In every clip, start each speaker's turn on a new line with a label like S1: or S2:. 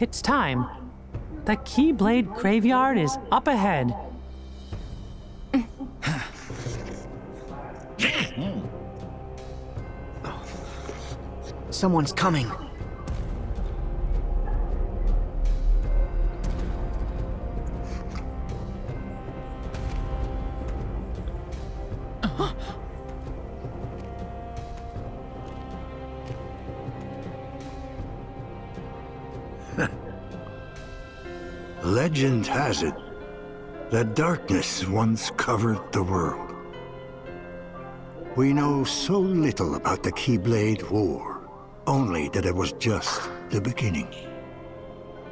S1: It's time. The Keyblade Graveyard is up ahead. Hmm.
S2: Someone's coming.
S3: Darkness once covered the world. We know so little about the Keyblade War, only that it was just the beginning.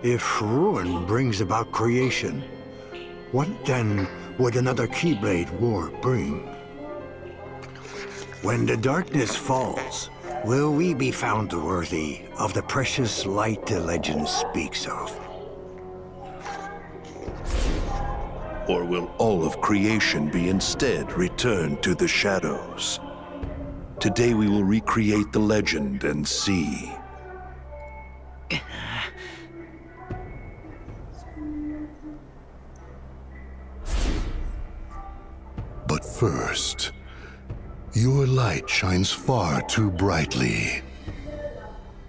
S3: If ruin brings about creation, what then would another Keyblade War bring? When the darkness falls, will we be found worthy of the precious light the legend speaks of?
S4: Or will all of creation be instead returned to the shadows? Today we will recreate the legend and see.
S5: But first, your light shines far too brightly.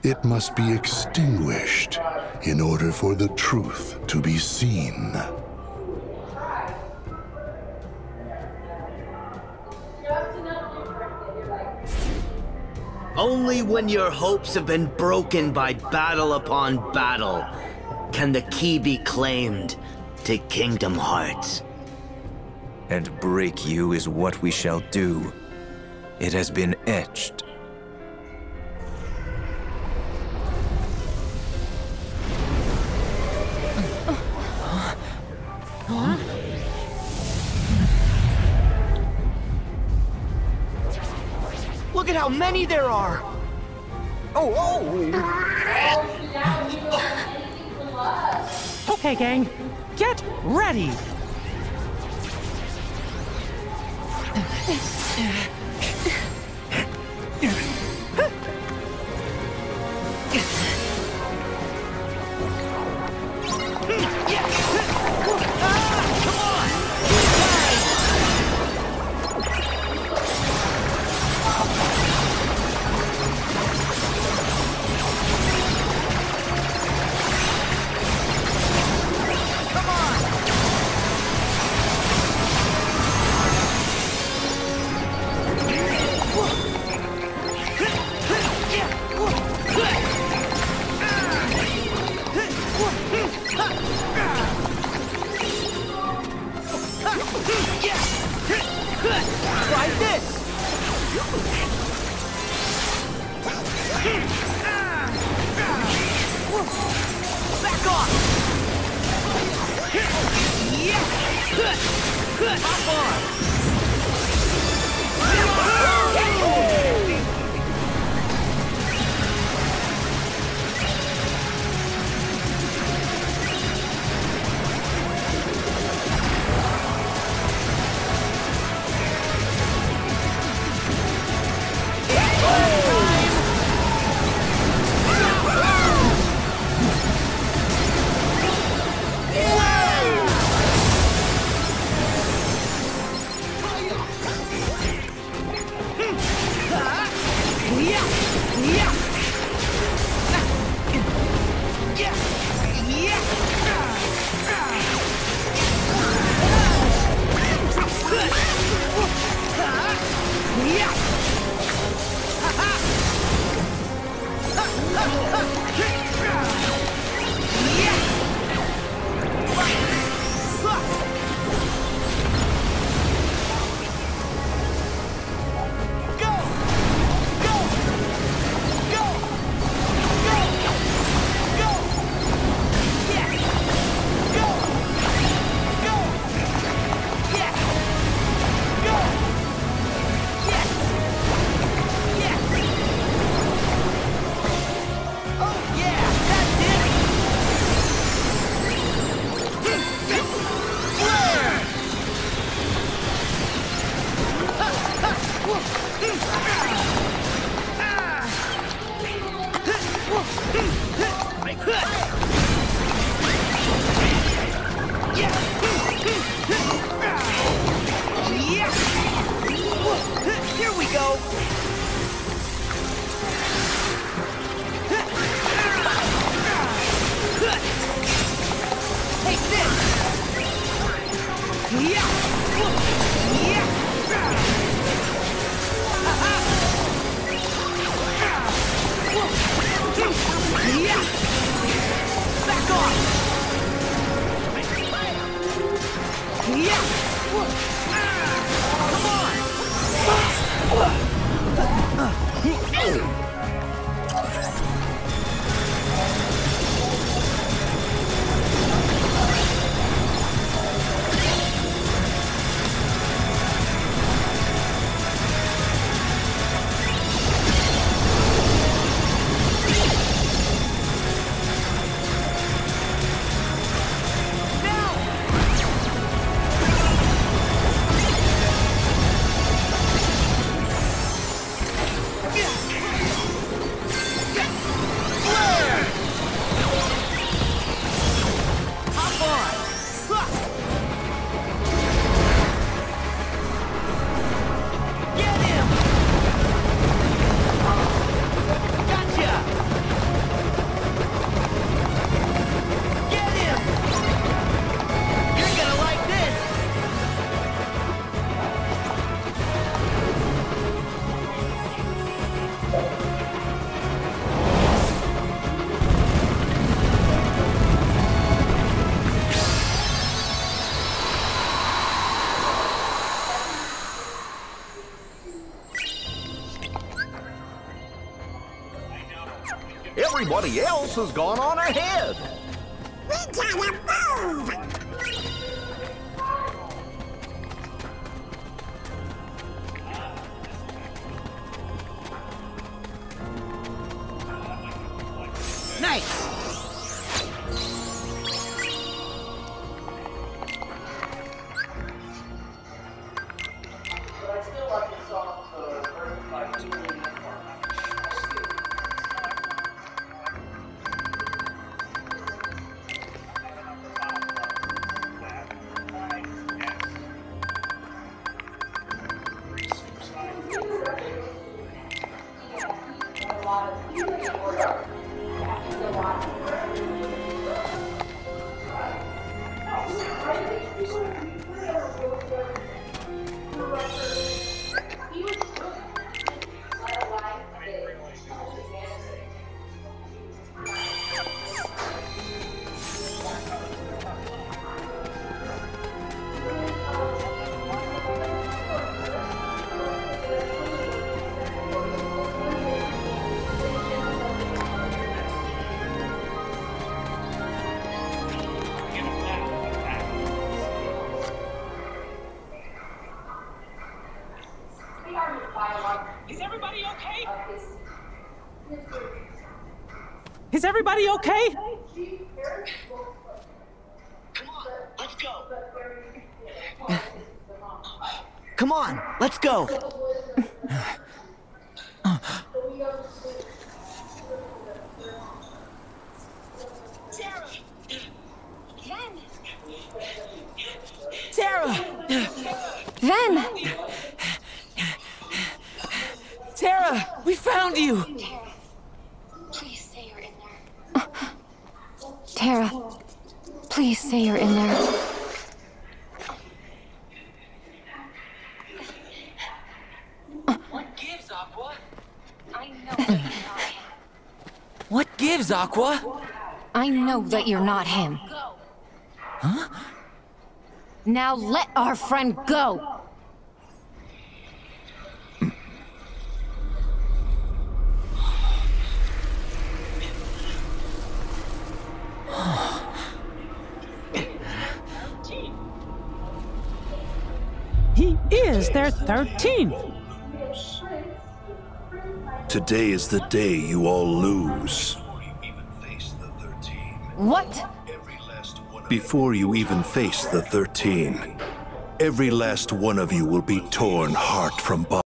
S5: It must be extinguished in order for the truth to be seen.
S2: Only when your hopes have been broken by battle upon battle can the key be claimed to Kingdom Hearts.
S6: And break you is what we shall do. It has been etched.
S2: Look at how many there are! Oh, oh!
S1: Okay, gang, get ready!
S7: Everybody else has gone on ahead.
S2: Is everybody okay?
S1: Come on, let's go.
S6: Terra!
S8: Ven!
S6: Terra! We found you!
S8: Please say you're in there. Terra, please say you're in there.
S6: What gives, Aqua?
S8: I know that you're not him.
S6: What gives, Aqua?
S8: I know that you're not him.
S6: Huh?
S8: Now let our friend go!
S2: 13th.
S4: Today is the day you all lose.
S8: What?
S4: Before you even face the 13, every last one of you will be torn heart from body.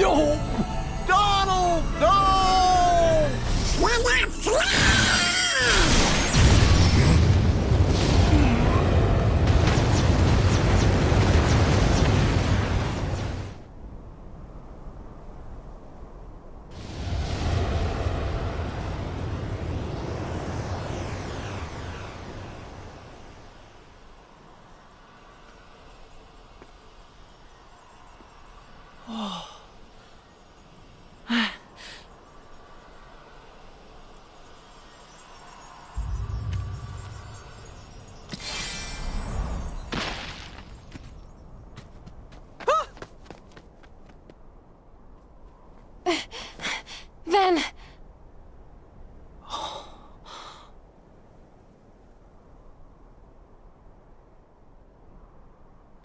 S9: No!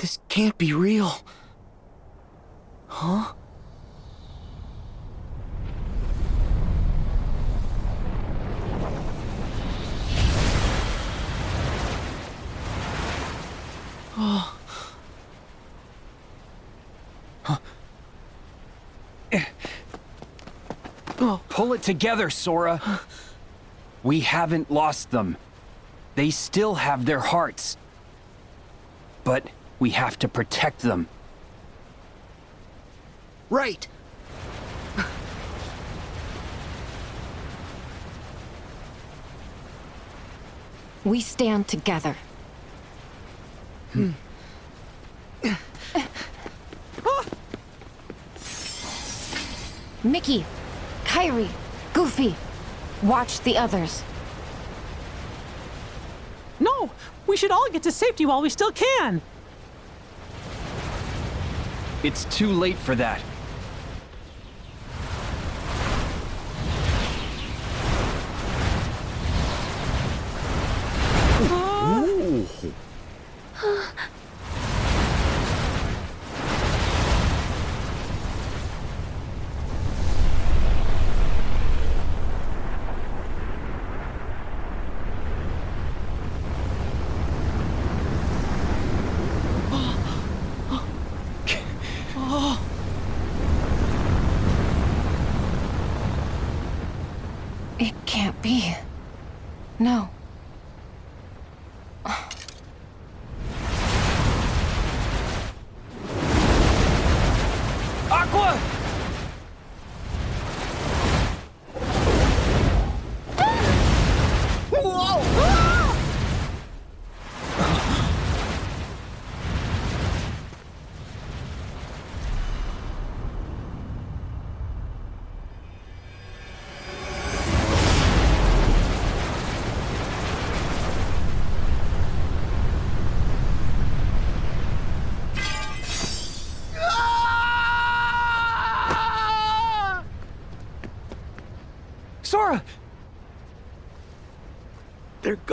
S1: This can't be real. Huh? Oh. huh. Eh.
S9: Pull it together, Sora. We haven't lost them. They still have their hearts. But we have to protect them.
S1: Right.
S10: We stand together. Hmm. Mickey, Kairi, Goofy, watch the others.
S2: No! We should all get to safety while we still can!
S9: It's too late for that.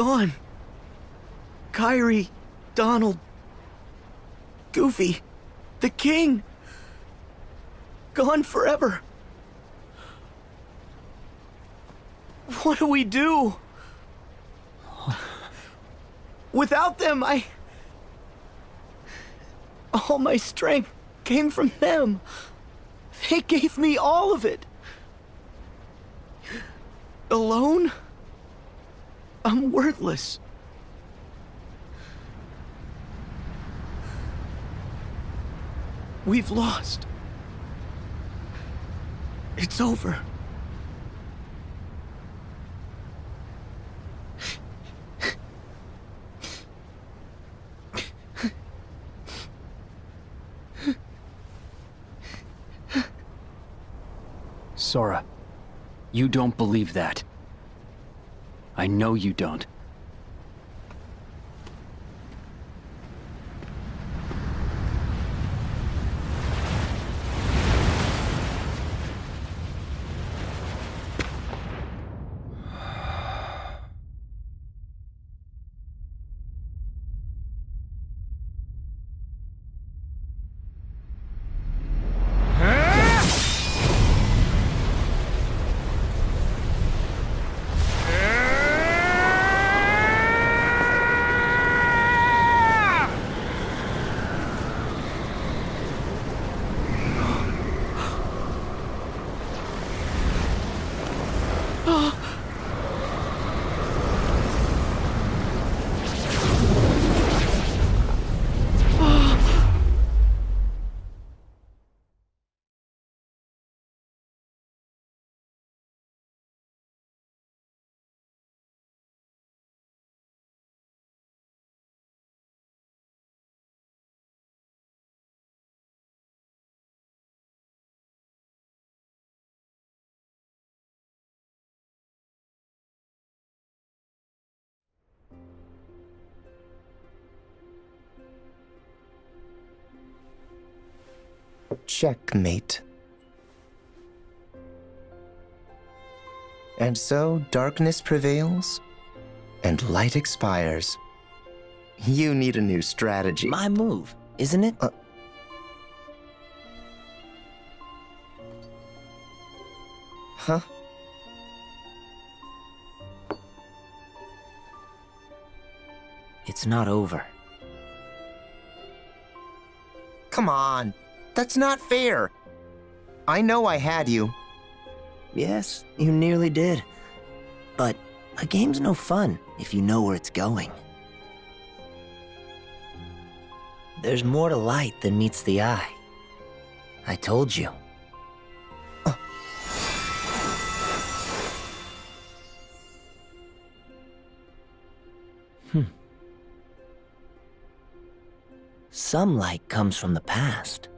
S1: Gone. Kairi, Donald, Goofy, the king. Gone forever. What do we do? Without them, I. All my strength came from them. They gave me all of it. Alone? I'm worthless. We've lost. It's over.
S9: Sora, you don't believe that. I know you don't.
S11: Checkmate. And so darkness prevails, and light expires. You need a new strategy.
S12: My move, isn't it?
S11: Uh, huh?
S12: It's not over.
S11: Come on. That's not fair. I know I had you.
S12: Yes, you nearly did. But a game's no fun if you know where it's going. There's more to light than meets the eye. I told you. Hmm. Some light comes from the past.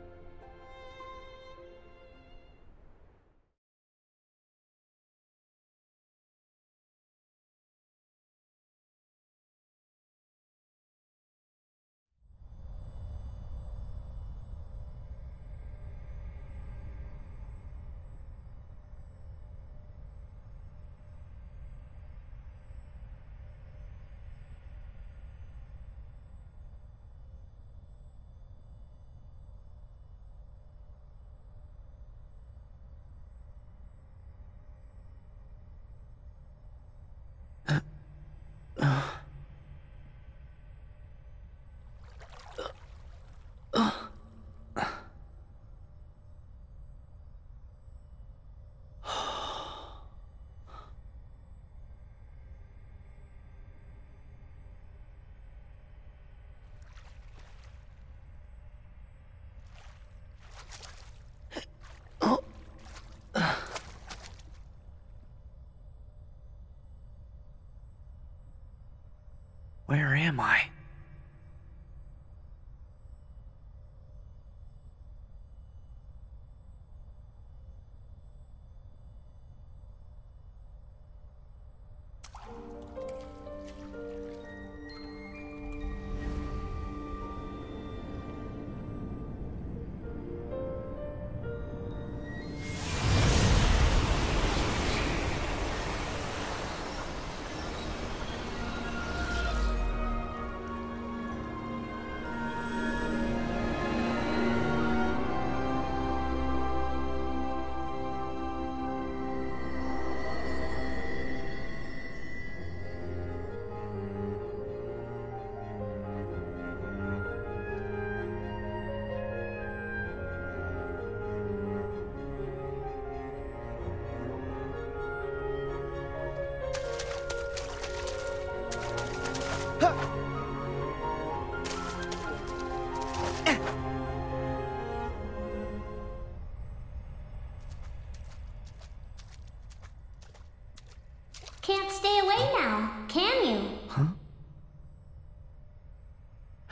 S9: Where am I?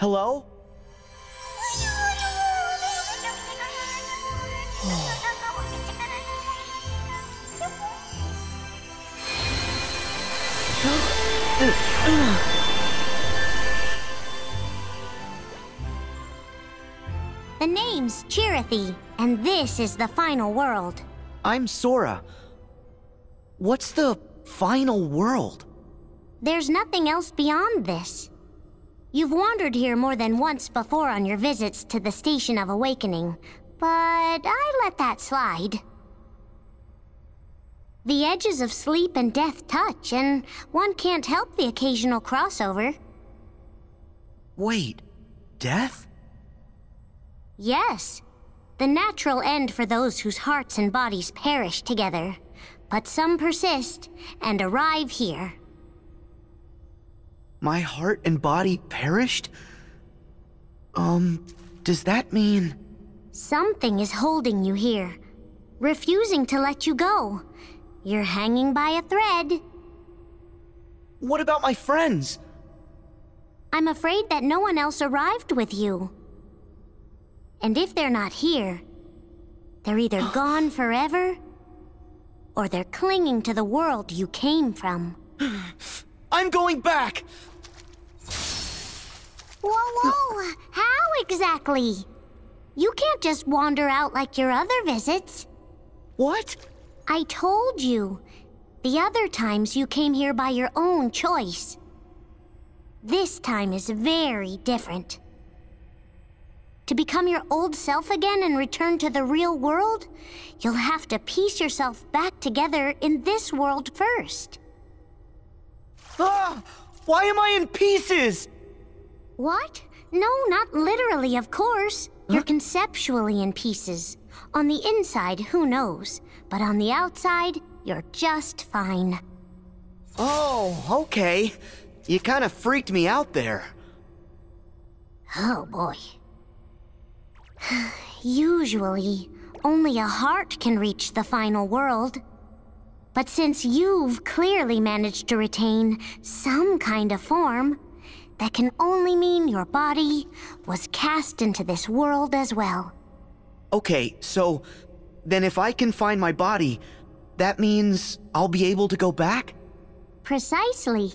S1: Hello?
S13: The name's Chirithy, and this is the final world.
S1: I'm Sora. What's the final world?
S13: There's nothing else beyond this. You've wandered here more than once before on your visits to the Station of Awakening, but I let that slide. The edges of sleep and death touch, and one can't help the occasional crossover.
S1: Wait, death?
S13: Yes, the natural end for those whose hearts and bodies perish together. But some persist and arrive here.
S1: My heart and body perished? Um, does that mean...
S13: Something is holding you here, refusing to let you go. You're hanging by a thread.
S1: What about my friends?
S13: I'm afraid that no one else arrived with you. And if they're not here, they're either gone forever, or they're clinging to the world you came from.
S1: I'm going back!
S13: Whoa, whoa! How exactly? You can't just wander out like your other visits.
S1: What?
S13: I told you. The other times you came here by your own choice. This time is very different. To become your old self again and return to the real world, you'll have to piece yourself back together in this world first.
S1: Ah! Why am I in pieces?
S13: What? No, not literally, of course. You're conceptually in pieces. On the inside, who knows? But on the outside, you're just fine.
S1: Oh, okay. You kind of freaked me out there.
S13: Oh boy. Usually, only a heart can reach the final world. But since you've clearly managed to retain some kind of form, that can only mean your body was cast into this world as well.
S1: Okay, so then if I can find my body, that means I'll be able to go back?
S13: Precisely.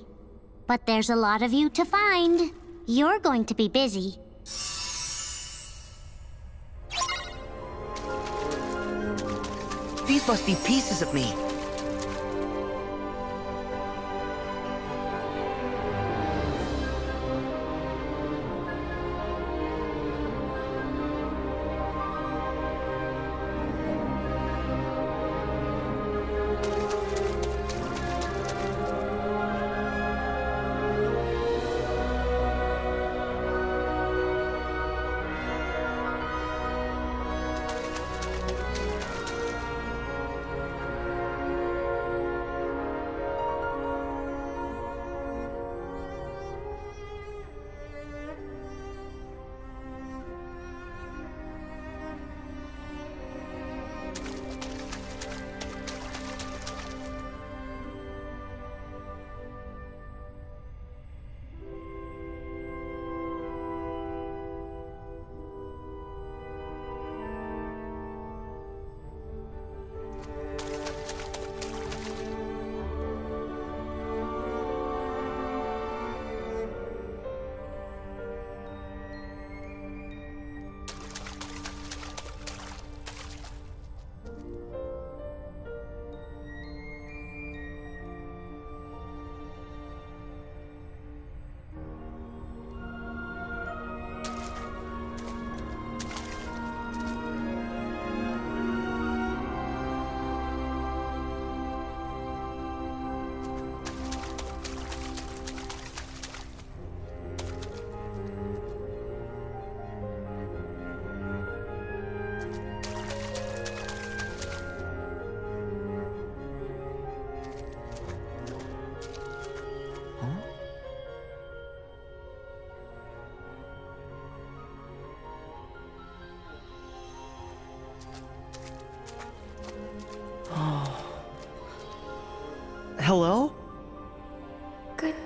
S13: But there's a lot of you to find. You're going to be busy.
S1: These must be pieces of me.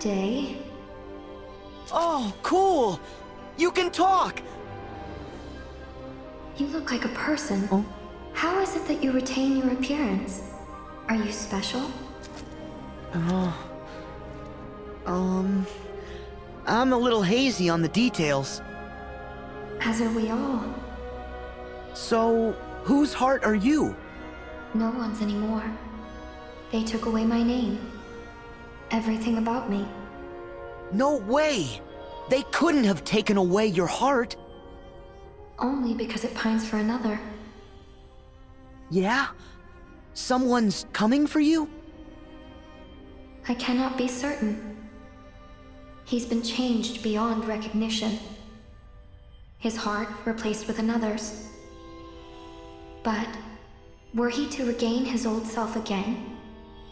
S10: Day.
S1: Oh, cool! You can talk!
S10: You look like a person. Oh? How is it that you retain your appearance? Are you special?
S1: Oh. Um. I'm a little hazy on the details.
S10: As are we all.
S1: So, whose heart are you?
S10: No one's anymore. They took away my name. Everything about me.
S1: No way! They couldn't have taken away your heart.
S10: Only because it pines for another.
S1: Yeah? Someone's coming for you?
S10: I cannot be certain. He's been changed beyond recognition. His heart replaced with another's. But were he to regain his old self again,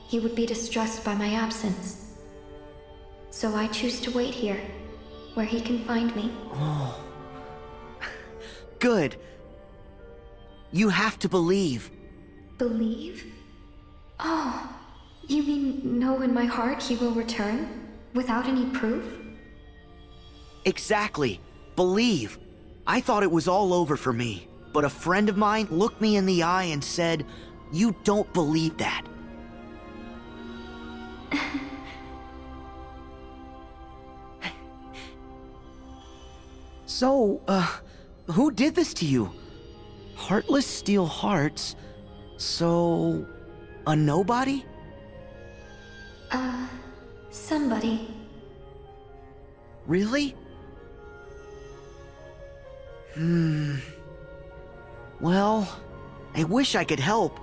S10: he would be distressed by my absence. So I choose to wait here, where he can find me.
S1: Oh. Good. You have to believe.
S10: Believe? Oh, you mean know in my heart he will return? Without any proof?
S1: Exactly. Believe. I thought it was all over for me, but a friend of mine looked me in the eye and said, You don't believe that. so, uh, who did this to you? Heartless steal hearts. So, a nobody?
S10: Uh, somebody.
S1: Really? Hmm. Well, I wish I could help.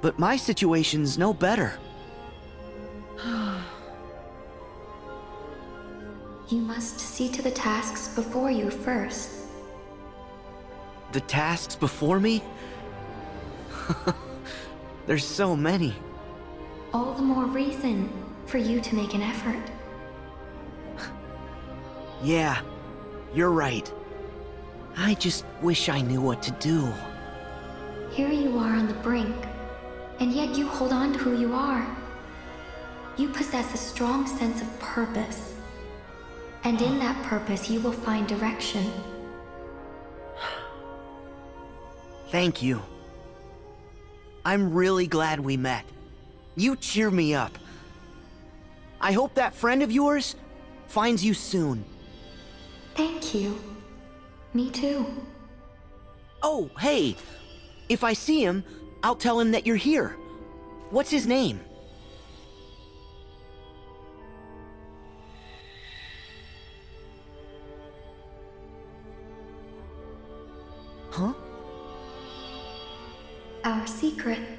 S1: But my situation's no better.
S10: you must see to the tasks before you first.
S1: The tasks before me? There's so many.
S10: All the more reason for you to make an effort.
S1: yeah, you're right. I just wish I knew what to do.
S10: Here you are on the brink, and yet you hold on to who you are. You possess a strong sense of purpose. And in that purpose, you will find direction.
S1: Thank you. I'm really glad we met. You cheer me up. I hope that friend of yours finds you soon.
S10: Thank you. Me too.
S1: Oh, hey. If I see him, I'll tell him that you're here. What's his name?
S10: Secret.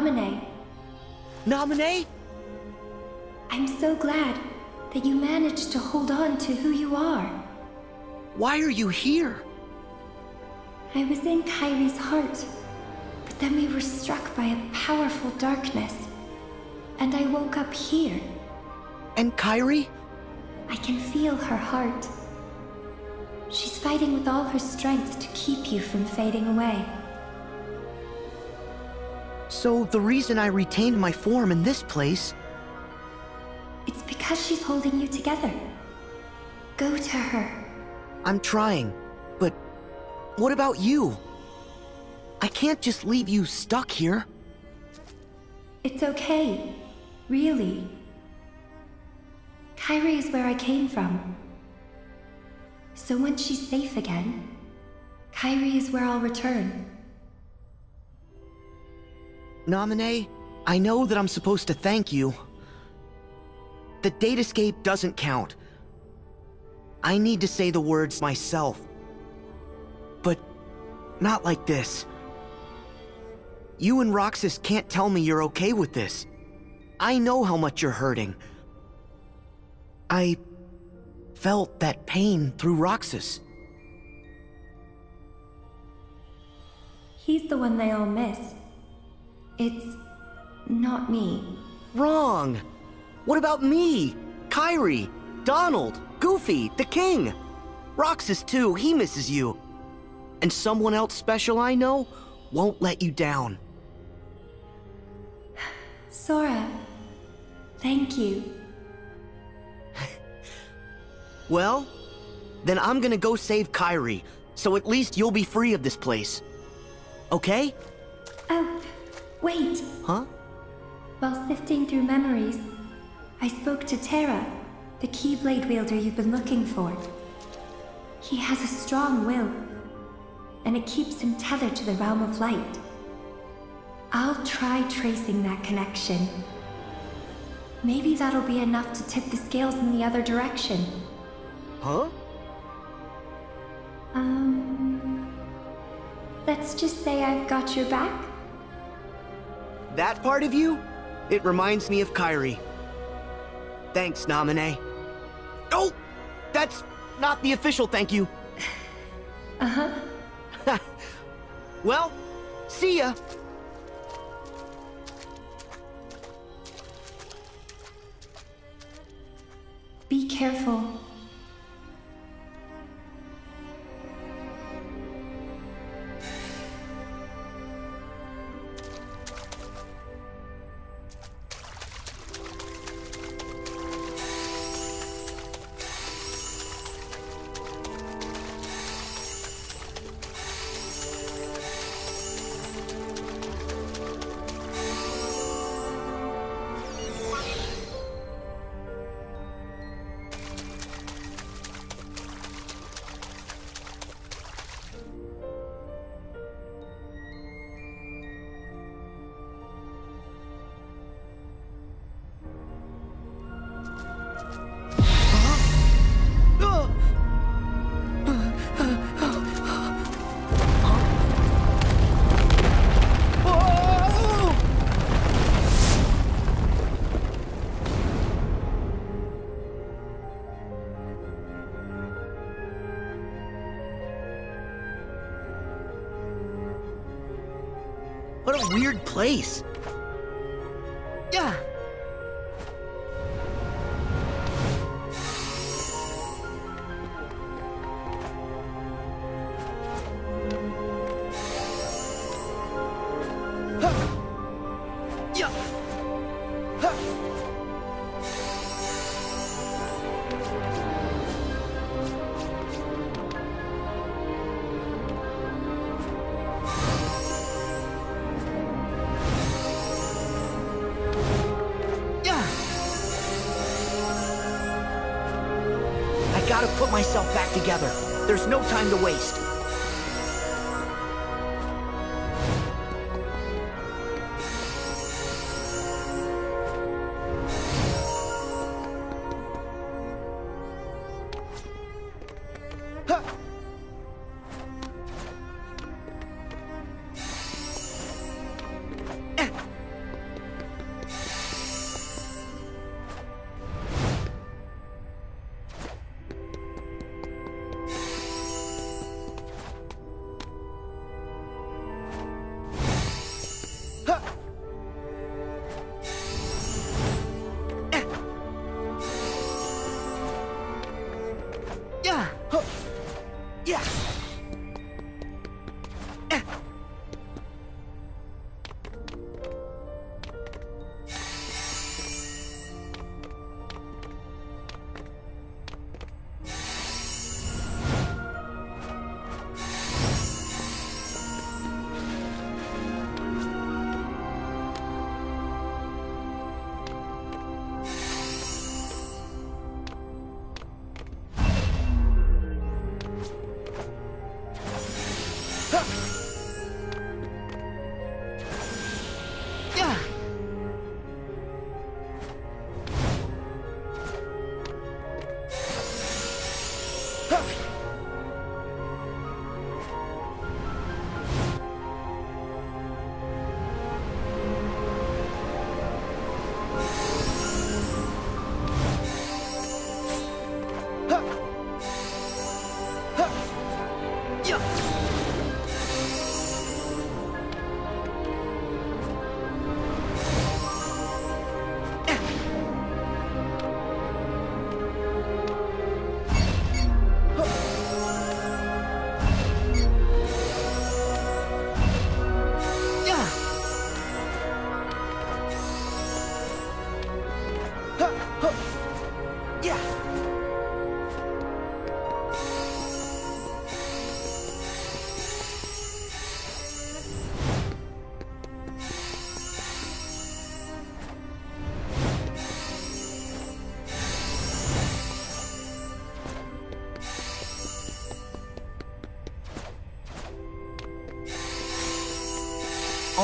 S10: Naminé.
S1: Naminé?
S10: I'm so glad that you managed to hold on to who you are.
S1: Why are you here?
S10: I was in Kairi's heart, but then we were struck by a powerful darkness, and I woke up here.
S1: And Kairi?
S10: I can feel her heart. She's fighting with all her strength to keep you from fading away.
S1: So the reason I retained my form in this place...
S10: It's because she's holding you together. Go to her.
S1: I'm trying, but what about you? I can't just leave you stuck here.
S10: It's okay. Really. Kairi is where I came from. So once she's safe again, Kairi is where I'll return.
S1: Naminé, I know that I'm supposed to thank you. The datascape doesn't count. I need to say the words myself. But not like this. You and Roxas can't tell me you're okay with this. I know how much you're hurting. I felt that pain through Roxas.
S10: He's the one they all miss. It's not me.
S1: Wrong! What about me? Kairi, Donald, Goofy, the King? Roxas too, he misses you. And someone else special I know won't let you down.
S10: Sora, thank you.
S1: well, then I'm gonna go save Kairi, so at least you'll be free of this place. okay?
S10: Oh, wait.
S1: Huh?
S10: While sifting through memories, I spoke to Terra, the Keyblade wielder you've been looking for. He has a strong will, and it keeps him tethered to the realm of light. I'll try tracing that connection. Maybe that'll be enough to tip the scales in the other direction.
S1: Huh?
S10: Um... Let's just say I've got your back?
S1: That part of you? It reminds me of Kairi. Thanks, Naminé. Oh! That's not the official thank you.
S10: Uh-huh.
S1: well, see ya.
S10: Be careful.
S1: Place.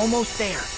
S1: Almost there.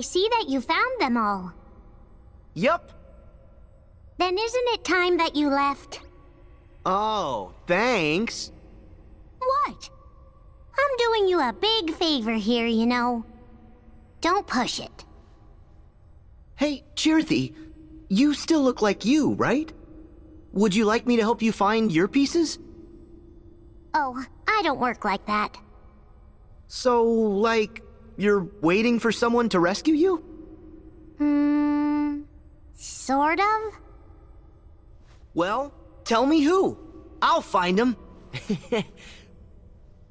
S13: I see that you found them all.
S1: Yup.
S13: Then isn't it time that you left?
S1: Oh, thanks.
S13: What? I'm doing you a big favor here, you know. Don't push it.
S1: Hey, Chirithy, you still look like you, right? Would you like me to help you find your pieces?
S13: Oh, I don't work like that.
S1: So, like, you're waiting for someone to rescue you?
S13: Hmm. Sort of?
S1: Well, tell me who. I'll find him.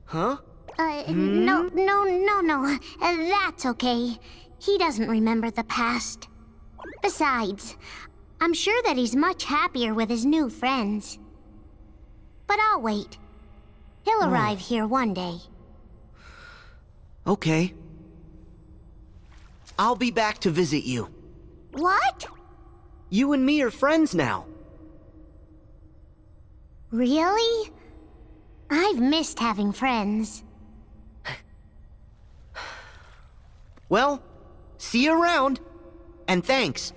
S1: huh?
S13: Uh, no, no, no, no. Uh, that's okay. He doesn't remember the past. Besides, I'm sure that he's much happier with his new friends. But I'll wait. He'll
S1: Oh.
S13: arrive here one day.
S1: Okay. I'll be back to visit you.
S13: What?
S1: You and me are friends now.
S13: Really? I've missed having friends.
S1: Well, see you around. And thanks.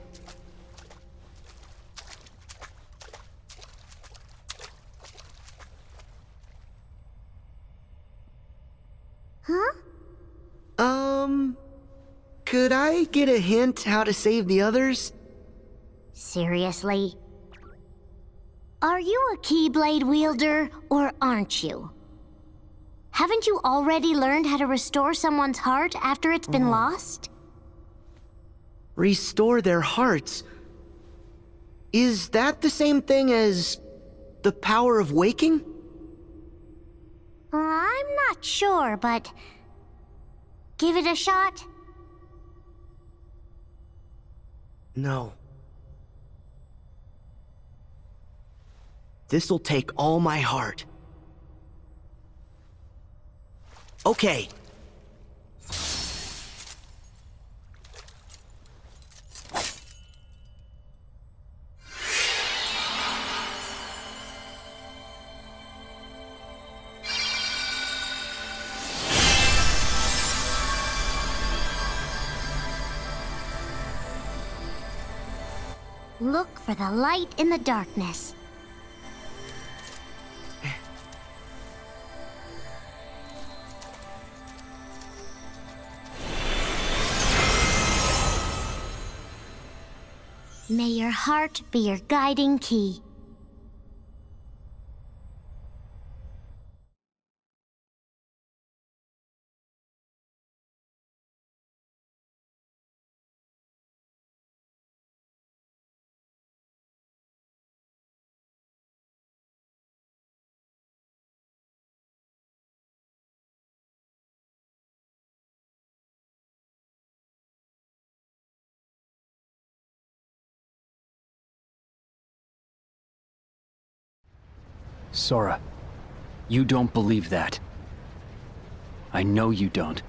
S13: Huh?
S1: Um, could I get a hint how to save the others?
S13: Seriously? Are you a Keyblade wielder, or aren't you? Haven't you already learned how to restore someone's heart after it's been mm. lost?
S1: Restore their hearts. Is that the same thing as the power of waking?
S13: I'm not sure, but give it a shot.
S1: No. This'll take all my heart. Okay.
S13: Look for the light in the darkness. May your heart be your guiding key.
S9: Sora, you don't believe that. I know you don't.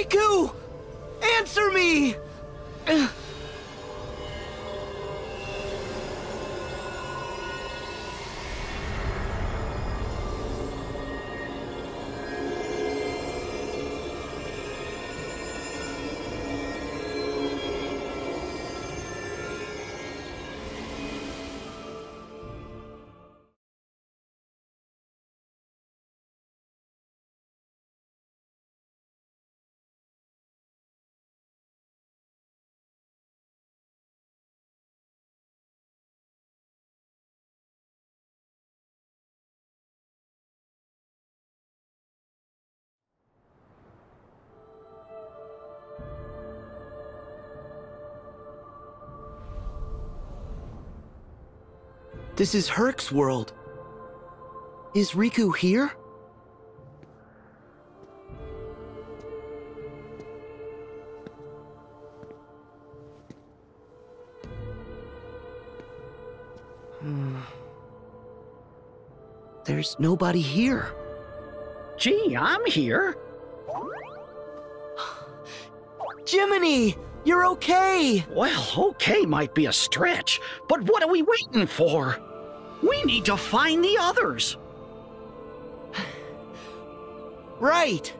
S1: Riku! Answer me! This is Herc's world. Is Riku here? Hmm. There's nobody here.
S14: Gee, I'm here.
S1: Jiminy! You're okay!
S14: Well, okay might be a stretch, but what are we waiting for? We need to find the others.
S1: Right!